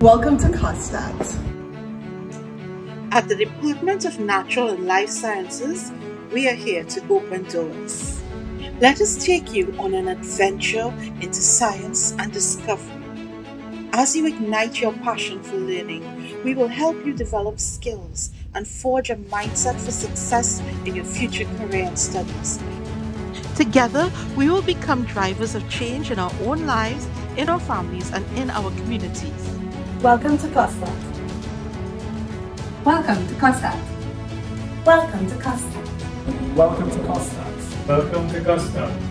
Welcome to COSTAATT. At the Department of Natural and Life Sciences, we are here to open doors. Let us take you on an adventure into science and discovery. As you ignite your passion for learning, we will help you develop skills and forge a mindset for success in your future career and studies. Together, we will become drivers of change in our own lives, in our families, and in our communities. Welcome to COSTAATT. Welcome to COSTAATT. Welcome to COSTAATT. Welcome to COSTAATT. Welcome to COSTAATT.